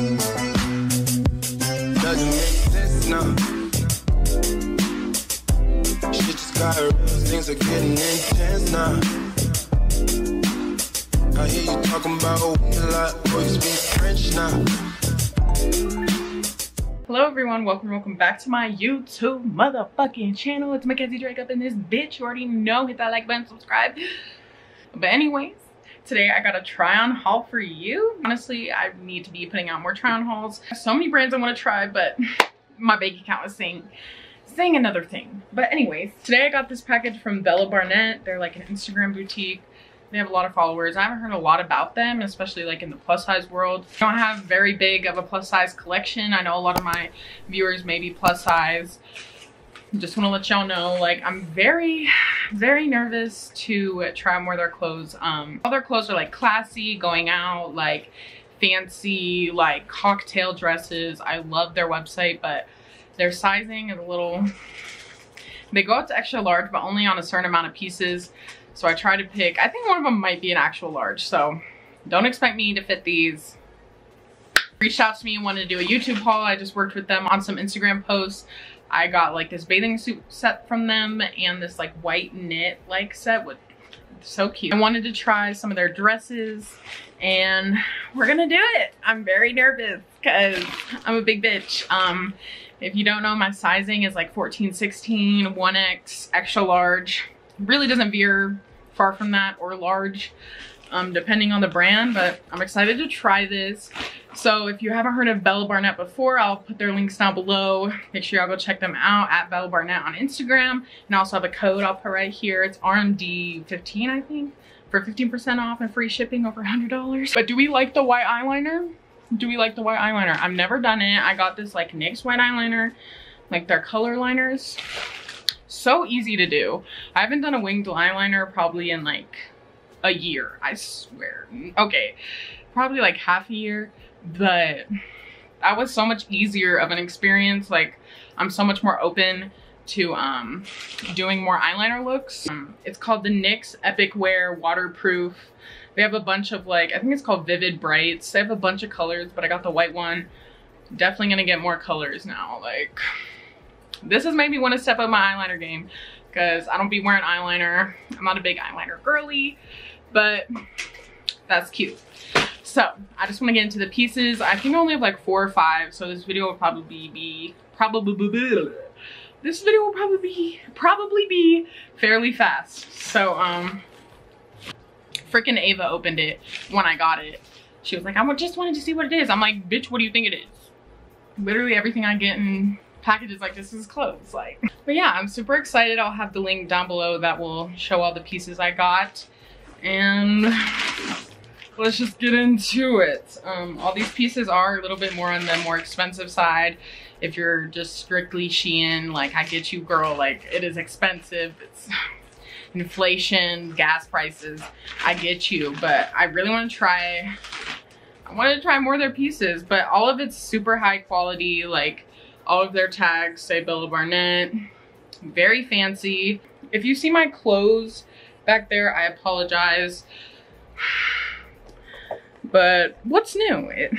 Doesn't make sense now. Shit just got real, things are getting intense now. I hear you talking about a lot, boy, you speak French now. Hello everyone, welcome welcome back to my YouTube motherfucking channel. It's Mackenzie Drake up in this bitch. You already know, hit that like button, subscribe. But anyways, today I got a try on haul for you. Honestly, I need to be putting out more try on hauls. So many brands I want to try, but my bank account is saying saying another thing. But anyways, today I got this package from Bella Barnett. They're like an Instagram boutique. They have a lot of followers. I haven't heard a lot about them, especially like in the plus size world. I don't have very big of a plus size collection. I know a lot of my viewers may be plus size. Just want to let y'all know, like, I'm very, very nervous to try more of their clothes. Um, all their clothes are like classy, going out, like fancy, like cocktail dresses. I love their website, but their sizing is a little, they go up to extra large, but only on a certain amount of pieces. So I try to pick, I think one of them might be an actual large. So don't expect me to fit these. Reached out to me and wanted to do a YouTube haul. I just worked with them on some Instagram posts. I got like this bathing suit set from them and this like white knit like set with so cute. I wanted to try some of their dresses and we're gonna do it. I'm very nervous because I'm a big bitch. Um, if you don't know, my sizing is like 14, 16, 1X, extra large. Really doesn't veer far from that or large, um, depending on the brand, but I'm excited to try this. So if you haven't heard of Bella Barnett before, I'll put their links down below. Make sure y'all go check them out at Bella Barnett on Instagram. And I also have a code I'll put right here. It's RMD15, I think, for 15% off and free shipping over $100. But do we like the white eyeliner? Do we like the white eyeliner? I've never done it. I got this like NYX white eyeliner, like their color liners. So easy to do. I haven't done a winged eyeliner probably in like a year, I swear. Okay, probably like half a year but that was so much easier of an experience. Like I'm so much more open to um, doing more eyeliner looks. Um, it's called the NYX Epic Wear Waterproof. They have a bunch of like, I think it's called Vivid Brights. They have a bunch of colors, but I got the white one. Definitely gonna get more colors now. Like, this has made me want to step up my eyeliner game because I don't be wearing eyeliner. I'm not a big eyeliner girly, but that's cute. So I just want to get into the pieces. I think I only have like four or five, so this video will probably be probably this video will probably be probably be fairly fast. So um, freaking Ava opened it when I got it. She was like, I just wanted to see what it is. I'm like, bitch, what do you think it is? Literally everything I get in packages like this is clothes. Like, but yeah, I'm super excited. I'll have the link down below that will show all the pieces I got. And let's just get into it. Um, all these pieces are a little bit more on the more expensive side. If you're just strictly Shein, like I get you girl, like it is expensive. It's inflation, gas prices, I get you. But I really want to try, I to try more of their pieces, but all of it's super high quality. Like all of their tags say Bella Barnett, very fancy. If you see my clothes back there, I apologize. But what's new? It,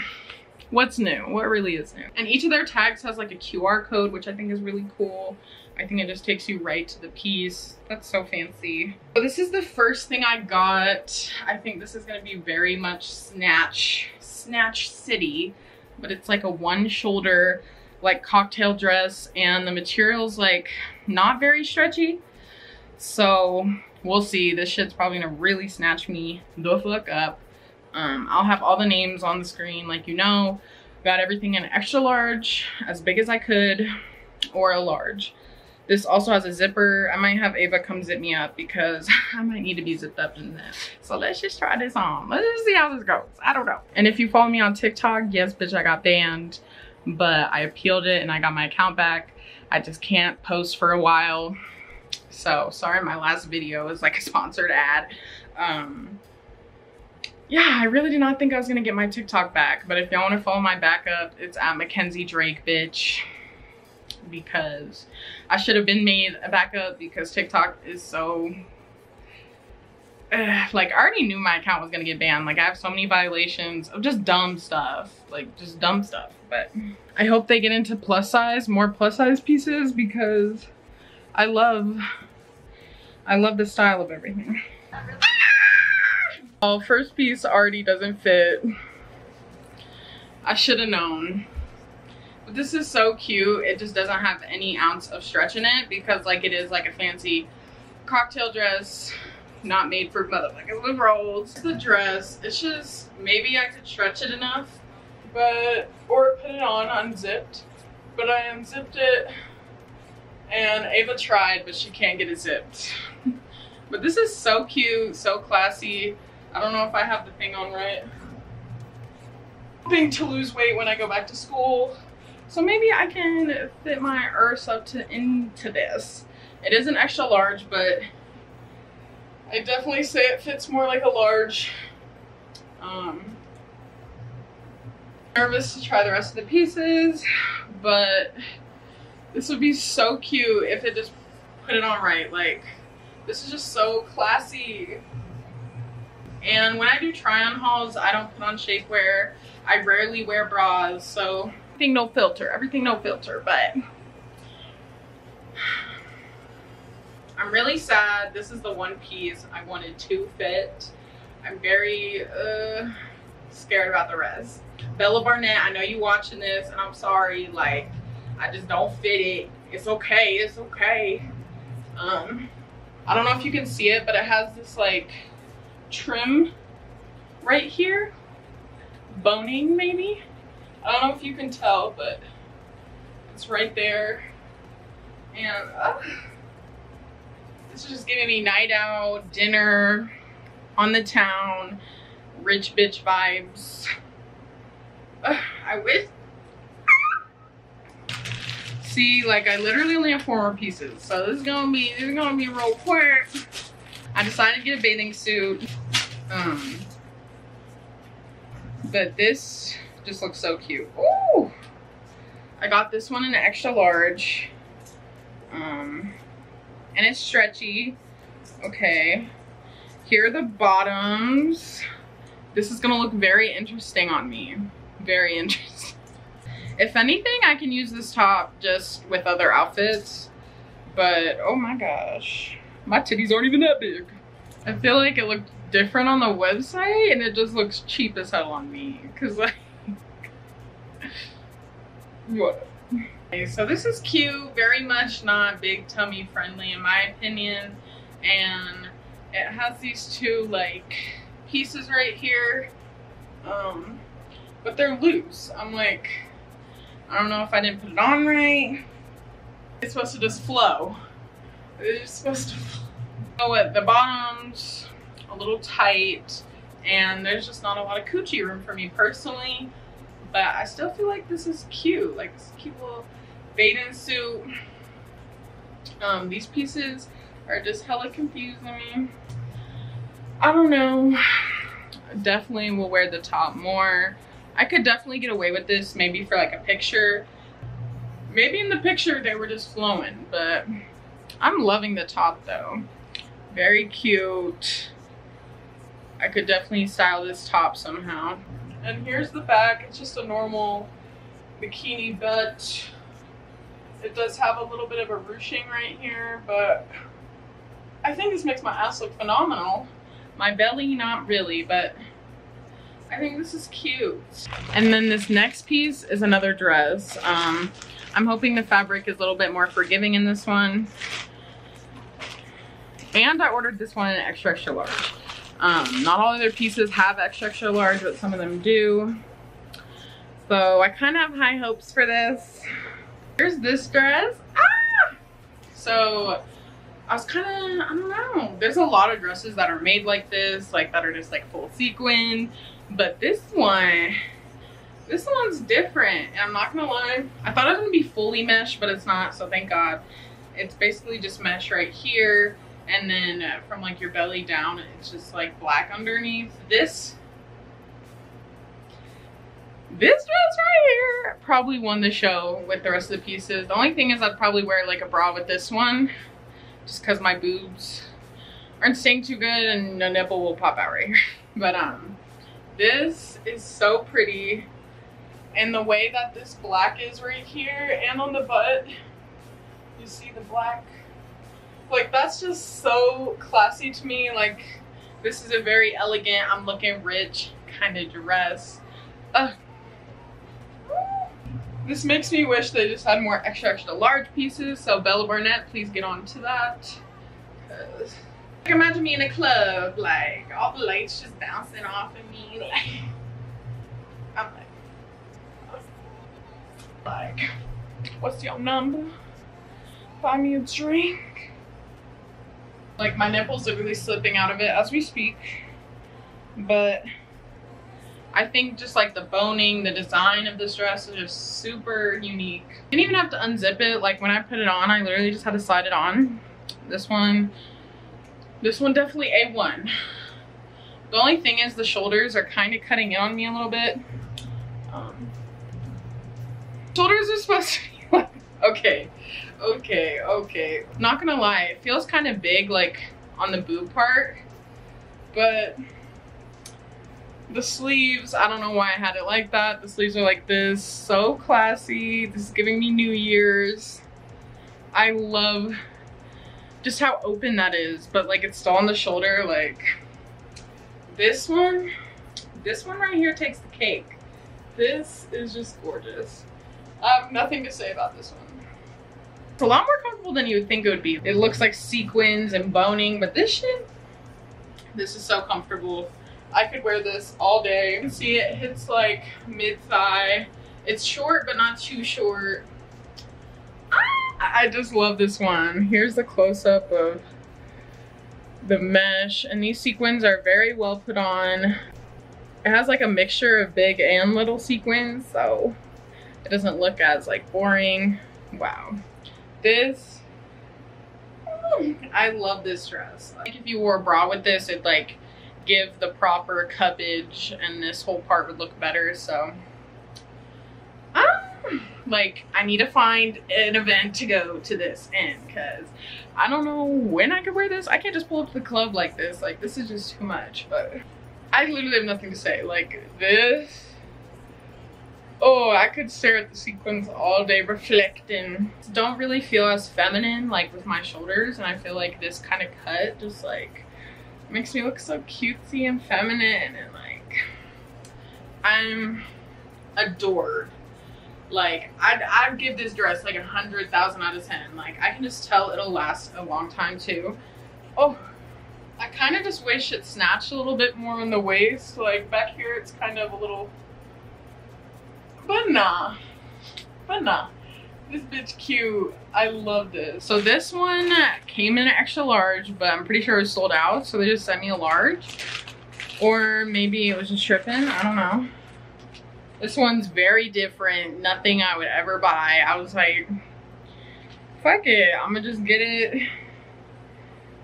what's new? What really is new? And each of their tags has like a QR code, which I think is really cool. I think it just takes you right to the piece. That's so fancy. So this is the first thing I got. I think this is gonna be very much Snatch, Snatch City, but it's like a one shoulder like cocktail dress and the material's like not very stretchy. So we'll see. This shit's probably gonna really snatch me the fuck up. Um, I'll have all the names on the screen like you know. Got everything in extra large, as big as I could, or a large. This also has a zipper. I might have Ava come zip me up because I might need to be zipped up in this. So let's just try this on. Let's just see how this goes. I don't know. And if you follow me on TikTok, yes, bitch, I got banned. But I appealed it and I got my account back. I just can't post for a while. So sorry, my last video is like a sponsored ad. Um, yeah, I really did not think I was gonna get my TikTok back. But if y'all wanna follow my backup, it's at Mackenzie Drake, bitch. Because I should have been made a backup because TikTok is so ugh, like I already knew my account was gonna get banned. Like I have so many violations of just dumb stuff, like just dumb stuff. But I hope they get into plus size, more plus size pieces because I love, I love the style of everything. Oh, first piece already doesn't fit. I should have known. But this is so cute. It just doesn't have any ounce of stretch in it because like it is like a fancy cocktail dress not made for motherfuckers with rolls. The dress, it's just, maybe I could stretch it enough, but, or put it on unzipped, but I unzipped it and Ava tried, but she can't get it zipped. but this is so cute, so classy. I don't know if I have the thing on right. Hoping to lose weight when I go back to school. So maybe I can fit my Ursa to into this. It is an extra large, but I definitely say it fits more like a large. Um, nervous to try the rest of the pieces, but this would be so cute if it just put it on right. Like, this is just so classy. And when I do try on hauls, I don't put on shapewear. I rarely wear bras, so everything no filter, everything no filter, but I'm really sad. This is the one piece I wanted to fit. I'm very uh, scared about the rest. Bella Barnett, I know you watching this and I'm sorry. Like, I just don't fit it. It's okay. It's okay. Um, I don't know if you can see it, but it has this like trim right here. Boning maybe. I don't know if you can tell, but it's right there. And uh, this is just giving me night out, dinner, on the town, rich bitch vibes. Ugh, I wish. See, like I literally only have four more pieces, so this is gonna be this is gonna be real quick. I decided to get a bathing suit. Um, but this just looks so cute. Ooh! I got this one in an extra large. Um, and it's stretchy. Okay. Here are the bottoms. This is gonna look very interesting on me. Very interesting. If anything, I can use this top just with other outfits. But, oh my gosh. My titties aren't even that big. I feel like it looked different on the website and it just looks cheap as hell on me. Cause like, what? So this is cute, very much not big tummy friendly in my opinion. And it has these two like pieces right here. Um, but they're loose. I'm like, I don't know if I didn't put it on right. It's supposed to just flow. It's supposed to flow. Oh, at the bottoms, a little tight, and there's just not a lot of coochie room for me personally. But I still feel like this is cute. Like this cute little bathing suit. Um, these pieces are just hella confusing me. I don't know. Definitely will wear the top more. I could definitely get away with this maybe for like a picture. Maybe in the picture they were just flowing, but I'm loving the top though. Very cute. I could definitely style this top somehow. And here's the back. It's just a normal bikini butt. It does have a little bit of a ruching right here, but I think this makes my ass look phenomenal. My belly, not really, but I think this is cute. And then this next piece is another dress. Um, I'm hoping the fabric is a little bit more forgiving in this one. And I ordered this one in extra, extra large. Um, not all other pieces have extra, extra large, but some of them do. So I kind of have high hopes for this. Here's this dress. Ah! So I was kind of, I don't know. There's a lot of dresses that are made like this, like that are just like full sequin. But this one, this one's different. And I'm not gonna lie. I thought it was gonna be fully mesh, but it's not, so thank God. It's basically just mesh right here. And then uh, from like your belly down, it's just like black underneath. This this dress right here probably won the show with the rest of the pieces. The only thing is I'd probably wear like a bra with this one just because my boobs aren't staying too good and a nipple will pop out right here. But um, this is so pretty. And the way that this black is right here and on the butt, you see the black, like that's just so classy to me. Like this is a very elegant, I'm looking rich kind of dress. This makes me wish they just had more extra extra large pieces. So Bella Barnett, please get on to that. Cause like imagine me in a club, like all the lights just bouncing off of me. Like I'm like, like, what's your number? Buy me a drink. Like my nipples are really slipping out of it as we speak. But I think just like the boning, the design of this dress is just super unique. Didn't even have to unzip it. Like when I put it on, I literally just had to slide it on. This one this one definitely A1. The only thing is the shoulders are kind of cutting in on me a little bit. Um, shoulders are supposed to be like, okay, okay, okay. Not gonna lie, it feels kind of big like on the boob part, but the sleeves, I don't know why I had it like that. The sleeves are like this, so classy. This is giving me New Year's. I love just how open that is, but like it's still on the shoulder. Like this one, this one right here takes the cake. This is just gorgeous. I have nothing to say about this one. It's a lot more comfortable than you would think it would be. It looks like sequins and boning, but this shit, this is so comfortable. I could wear this all day. You can see it hits like mid-thigh. It's short, but not too short. I just love this one. Here's the close-up of the mesh and these sequins are very well put on. It has like a mixture of big and little sequins so it doesn't look as like boring. Wow. This, I love this dress. Like if you wore a bra with this it'd like give the proper cuppage and this whole part would look better so like I need to find an event to go to this in because I don't know when I could wear this. I can't just pull up to the club like this. Like this is just too much. But I literally have nothing to say. Like this. Oh, I could stare at the sequins all day reflecting. Don't really feel as feminine like with my shoulders and I feel like this kind of cut just like makes me look so cutesy and feminine and like I'm adored like, I'd, I'd give this dress like a hundred thousand out of ten. Like, I can just tell it'll last a long time too. Oh, I kind of just wish it snatched a little bit more on the waist. Like, back here it's kind of a little, but nah, but nah. This bitch cute. I love this. So this one came in extra large, but I'm pretty sure it was sold out. So they just sent me a large. Or maybe it was just tripping. I don't know. This one's very different. Nothing I would ever buy. I was like, fuck it. I'm gonna just get it.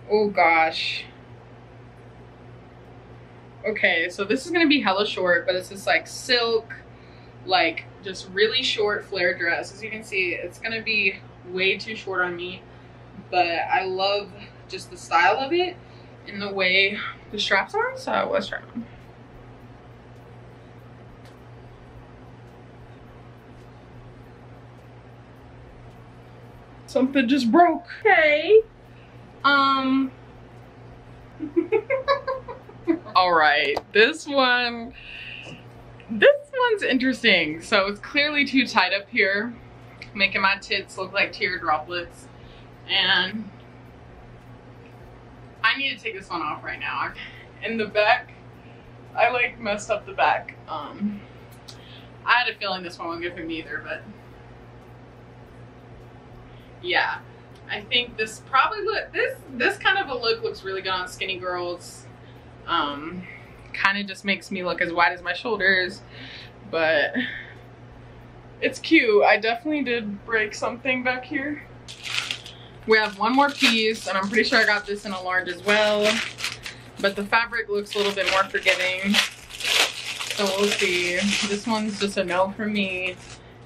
Oh gosh. Okay, so this is gonna be hella short, but it's just like silk, like just really short flare dress. As you can see, it's gonna be way too short on me, but I love just the style of it and the way the straps are, so let's try them. Something just broke. Okay. Um. All right, this one, this one's interesting. So it's clearly too tight up here, making my tits look like tear droplets. And I need to take this one off right now. In the back, I like messed up the back. Um, I had a feeling this one was good for me either, but yeah, I think this probably look this this kind of a look looks really good on skinny girls. Um, kind of just makes me look as wide as my shoulders, but it's cute. I definitely did break something back here. We have one more piece, and I'm pretty sure I got this in a large as well. But the fabric looks a little bit more forgiving. So we'll see. This one's just a no for me.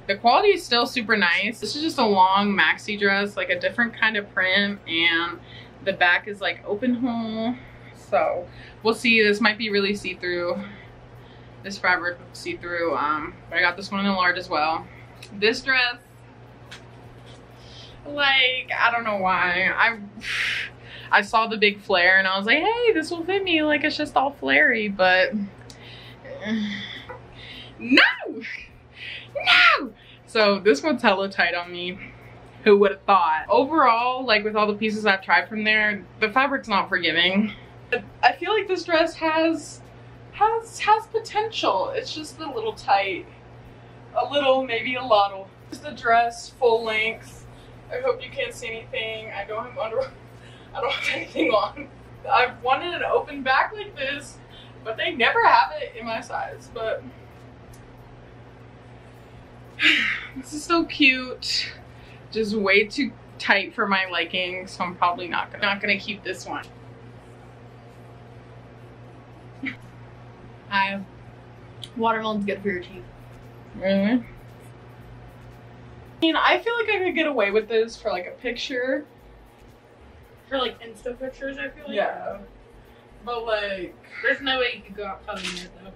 The quality is still super nice. This is just a long maxi dress, like a different kind of print. And The back is like open hole. So we'll see. This might be really see-through. This fabric see-through. Um, but I got this one in a large as well. This dress, like, I don't know why. I I saw the big flare and I was like, hey, this will fit me. Like, it's just all flary, but no, no. So this one's hella tight on me. Who would have thought? Overall, like with all the pieces I've tried from there, the fabric's not forgiving. I feel like this dress has has has potential. It's just a little tight. A little, maybe a lot. This is the dress, full length. I hope you can't see anything. I don't have under I don't have anything on. I've wanted an open back like this, but they never have it in my size. But this is so cute. Just way too tight for my liking, so I'm probably not gonna, not gonna keep this one. I watermelon's good for your teeth. Really? I mean, I feel like I could get away with this for like a picture. For like Insta pictures, I feel like. Yeah. But like, There's no way you could go out telling it though.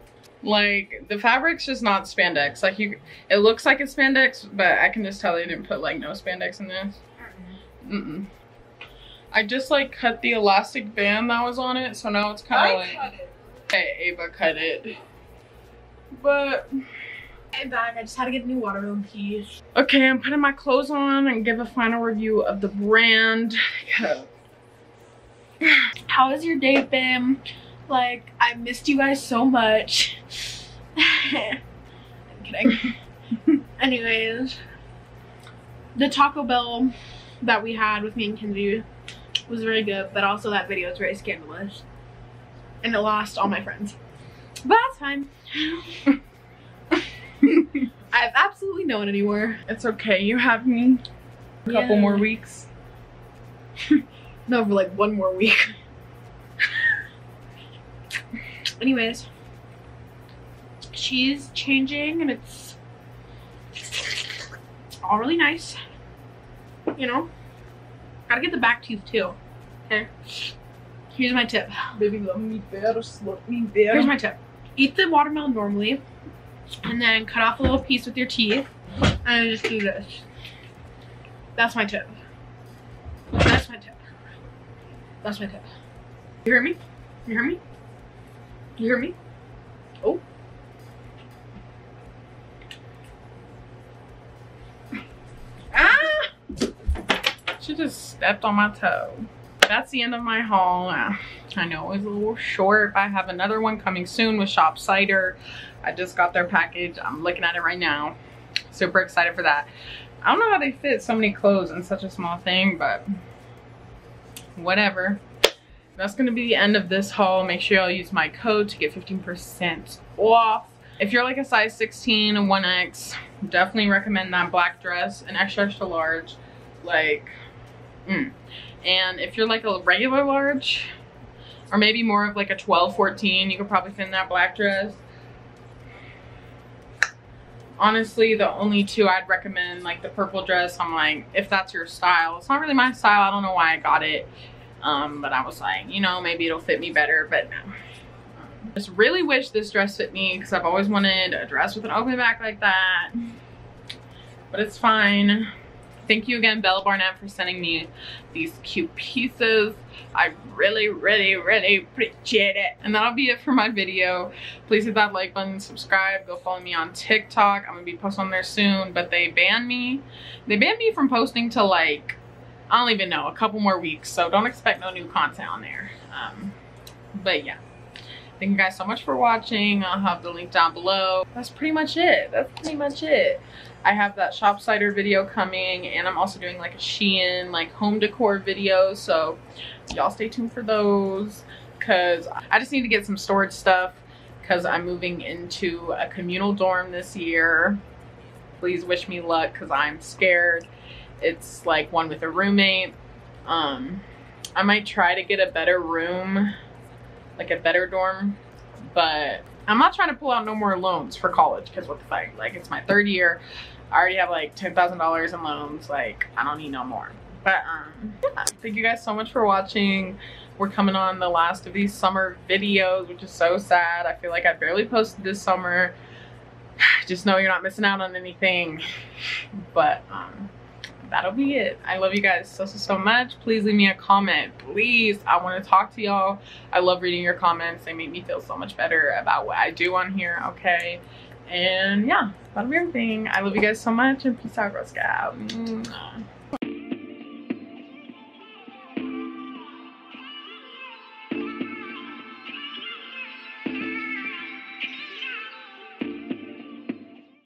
Like the fabric's just not spandex. Like you, it looks like it's spandex, but I can just tell they didn't put like no spandex in this. Mm-mm. I just like cut the elastic band that was on it, so now it's kind of like. cut it. Hey, Ava cut it. But I'm back. I just had to get a new watermelon piece. okay, I'm putting my clothes on and give a final review of the brand. How has your day been? Like, I missed you guys so much. I'm kidding. Anyways, the Taco Bell that we had with me and Kenzie was very good, but also that video is very scandalous. And it lost all my friends. But that's fine. I have absolutely no one anymore. It's okay, you have me. A couple Yeah. more weeks. No, for like one more week. Anyways, she's changing and it's all really nice. You know, gotta get the back tooth too. Okay. Here's my tip. Baby, let me better, me Here's my tip. Eat the watermelon normally, and then cut off a little piece with your teeth, and just do this. That's my tip. That's my tip. That's my tip. You hear me? You hear me? You hear me? Oh. Ah! She just stepped on my toe. That's the end of my haul. Ah, I know it was a little short, but I have another one coming soon with Shop Cider. I just got their package. I'm looking at it right now. Super excited for that. I don't know how they fit so many clothes in such a small thing, but whatever. That's gonna be the end of this haul. Make sure y'all use my code to get 15% off. If you're like a size 16 and 1X, definitely recommend that black dress, an extra extra large. Like, mm. And if you're like a regular large, or maybe more of like a 12, 14, you could probably fit in that black dress. Honestly, the only two I'd recommend, like the purple dress, I'm like, if that's your style. It's not really my style. I don't know why I got it. Um, but I was like, you know, maybe it'll fit me better, but no. Just really wish this dress fit me because I've always wanted a dress with an open back like that. But it's fine. Thank you again, Bella Barnett, for sending me these cute pieces. I really, really, really appreciate it. And that'll be it for my video. Please hit that like button, subscribe, go follow me on TikTok. I'm gonna be posting on there soon, but they banned me. They banned me from posting to like, I don't even know, a couple more weeks. So don't expect no new content on there. Um, but yeah. Thank you guys so much for watching. I'll have the link down below. That's pretty much it. That's pretty much it. I have that shop cider video coming and I'm also doing like a Shein like home decor video. So y'all stay tuned for those because I just need to get some storage stuff because I'm moving into a communal dorm this year. Please wish me luck because I'm scared. It's like one with a roommate. Um, I might try to get a better room, like a better dorm, but I'm not trying to pull out no more loans for college because what the fuck, like it's my third year. I already have like $10,000 in loans. Like I don't need no more. But um, yeah, thank you guys so much for watching. We're coming on the last of these summer videos, which is so sad. I feel like I barely posted this summer. Just know you're not missing out on anything. But um, that'll be it. I love you guys so, so, so much. Please leave me a comment. Please. I want to talk to y'all. I love reading your comments. They make me feel so much better about what I do on here, okay? And yeah, that'll be everything. I love you guys so much and peace out, Girl Scout.